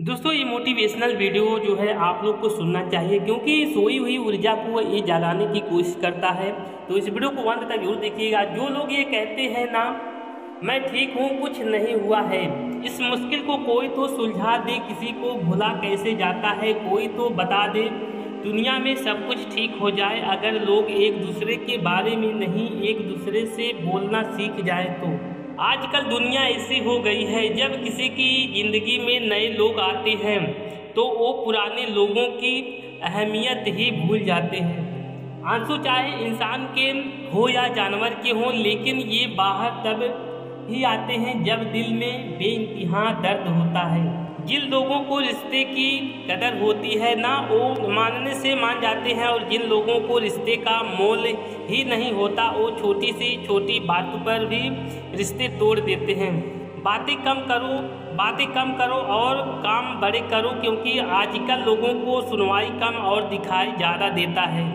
दोस्तों, ये motivational video जो है, आप लोग को सुनना चाहिए, क्योंकि सोई हुई ऊर्जा को ये जगाने की कोशिश करता है। तो इस वीडियो को अंत तक ज़रूर देखिएगा। जो लोग ये कहते हैं ना, मैं ठीक हूँ, कुछ नहीं हुआ है। इस मुश्किल को कोई तो सुलझा दे, किसी को भुला कैसे जाता है, कोई तो बता दे। दुनिया में सब कुछ ठीक हो जाए, अगर लोग एक दूसरे के बारे में नहीं, एक दूसरे से बोलना सीख जाए तो। आजकल दुनिया ऐसी हो गई है, जब किसी की ज़िंदगी में नए लोग आते हैं तो वो पुराने लोगों की अहमियत ही भूल जाते हैं। आँसू चाहे इंसान के हो या जानवर के हों, लेकिन ये बाहर तब ही आते हैं जब दिल में बेइंतहा दर्द होता है। जिन लोगों को रिश्ते की कदर होती है ना, वो मानने से मान जाते हैं और जिन लोगों को रिश्ते का मोल ही नहीं होता, वो छोटी सी छोटी बात पर भी रिश्ते तोड़ देते हैं। बातें कम करो, बातें कम करो और काम बड़े करो क्योंकि आजकल लोगों को सुनवाई कम और दिखाई ज़्यादा देता है।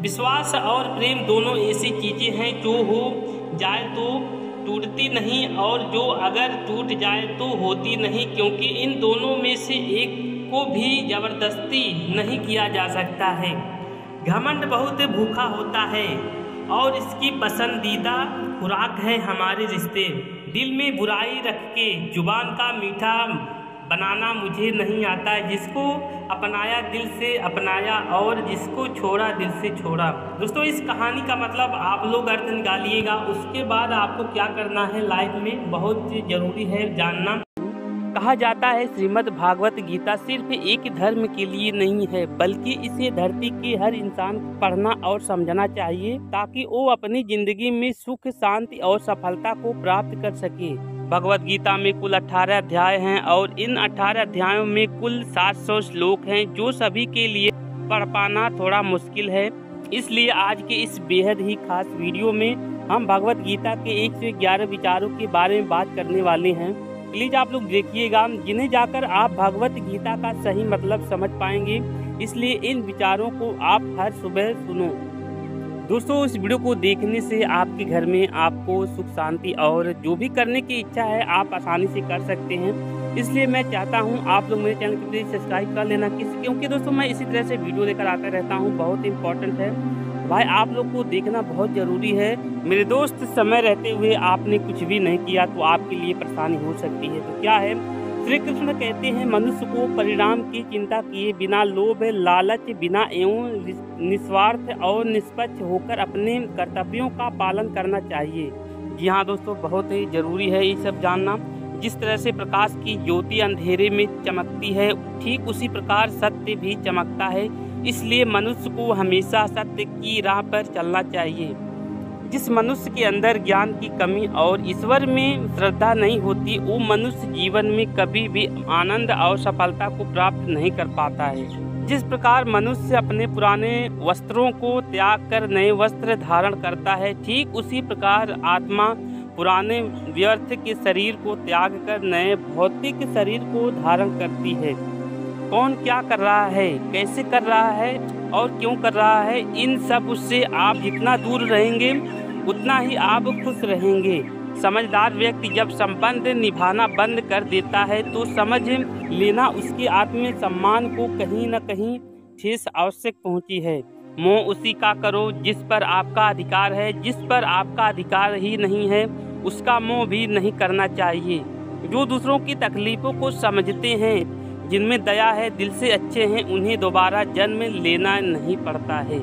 विश्वास और प्रेम दोनों ऐसी चीज़ें हैं, जो हो जाए तो टूटती नहीं और जो अगर टूट जाए तो होती नहीं, क्योंकि इन दोनों में से एक को भी ज़बरदस्ती नहीं किया जा सकता है। घमंड बहुत भूखा होता है और इसकी पसंदीदा खुराक है हमारे रिश्ते। दिल में बुराई रख के, ज़ुबान का मीठा बनाना मुझे नहीं आता। जिसको अपनाया दिल से अपनाया और जिसको छोड़ा दिल से छोड़ा। दोस्तों, इस कहानी का मतलब आप लोग अर्थ निकालिएगा उसके बाद आपको क्या करना है लाइफ में, बहुत ज़रूरी है जानना। कहा जाता है, श्रीमद् भागवत गीता सिर्फ़ एक धर्म के लिए नहीं है, बल्कि इसे धरती के हर इंसान पढ़ना और समझना चाहिए, ताकि वो अपनी ज़िंदगी में सुख, शांति और सफलता को प्राप्त कर सके। भगवत गीता में कुल 18 अध्याय हैं और इन 18 अध्यायों में कुल 700 श्लोक हैं जो सभी के लिए पढ़ पाना थोड़ा मुश्किल है। इसलिए आज के इस बेहद ही खास वीडियो में हम भगवत गीता के एक से ग्यारह विचारों के बारे में बात करने वाले हैं। प्लीज़ आप लोग देखिएगा, जिन्हें जाकर आप भगवत गीता का सही मतलब समझ पाएँगे। इसलिए इन विचारों को आप हर सुबह सुनो। दोस्तों, इस वीडियो को देखने से आपके घर में आपको सुख, शांति और जो भी करने की इच्छा है, आप आसानी से कर सकते हैं। इसलिए मैं चाहता हूँ, आप लोग मेरे चैनल को प्लीज़ सब्सक्राइब कर लेना। किस क्योंकि दोस्तों, मैं इसी तरह से वीडियो लेकर आता रहता हूँ, बहुत इंपॉर्टेंट है। भाई, आप लोग को देखना बहुत ज़रूरी है। मेरे दोस्त, समय रहते हुए आपने कुछ भी नहीं किया तो आपके लिए परेशानी हो सकती है। तो क्या है श्री कृष्ण कहते हैं, मनुष्य को परिणाम की चिंता किए बिना लोभ, लालच, बिना एवं निस्वार्थ और निष्पक्ष होकर अपने कर्तव्यों का पालन करना चाहिए। जी हाँ दोस्तों, बहुत ही ज़रूरी है ये सब जानना। जिस तरह से प्रकाश की ज्योति अंधेरे में चमकती है, ठीक उसी प्रकार सत्य भी चमकता है। इसलिए मनुष्य को हमेशा सत्य की राह पर चलना चाहिए। जिस मनुष्य के अंदर ज्ञान की कमी और ईश्वर में श्रद्धा नहीं होती, वो मनुष्य जीवन में कभी भी आनंद और सफलता को प्राप्त नहीं कर पाता है। जिस प्रकार मनुष्य अपने पुराने वस्त्रों को त्याग कर नए वस्त्र धारण करता है, ठीक उसी प्रकार आत्मा पुराने व्यर्थ के शरीर को त्याग कर नए भौतिक शरीर को धारण करती है। कौन क्या कर रहा है? कैसे कर रहा है? और क्यों कर रहा है? इन सब उससे आप जितना दूर रहेंगे, उतना ही आप खुश रहेंगे। समझदार व्यक्ति जब संबंध निभाना बंद कर देता है तो समझ लेना उसके आत्म सम्मान को कहीं न कहीं ठेस आवश्यक पहुँची है। मोह उसी का करो जिस पर आपका अधिकार है, जिस पर आपका अधिकार ही नहीं है, उसका मोह भी नहीं करना चाहिए। जो दूसरों की तकलीफ़ों को समझते हैं जिनमें दया है दिल से अच्छे हैं उन्हें दोबारा जन्म लेना नहीं पड़ता है।